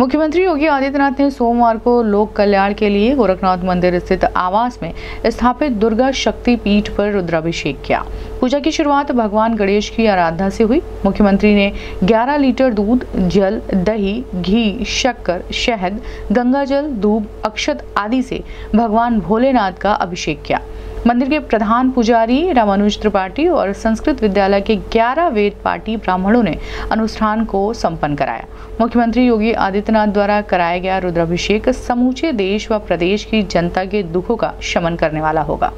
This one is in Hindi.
मुख्यमंत्री योगी आदित्यनाथ ने सोमवार को लोक कल्याण के लिए गोरखनाथ मंदिर स्थित आवास में स्थापित दुर्गा शक्ति पीठ पर रुद्राभिषेक किया। पूजा की शुरुआत भगवान गणेश की आराधना से हुई। मुख्यमंत्री ने 11 लीटर दूध, जल, दही, घी, शक्कर, शहद, गंगाजल, धूप, अक्षत आदि से भगवान भोलेनाथ का अभिषेक किया। मंदिर के प्रधान पुजारी रामानुज त्रिपाठी और संस्कृत विद्यालय के 11 वेद पाठी ब्राह्मणों ने अनुष्ठान को संपन्न कराया। मुख्यमंत्री योगी आदित्यनाथ द्वारा कराया गया रुद्राभिषेक समूचे देश व प्रदेश की जनता के दुखों का शमन करने वाला होगा।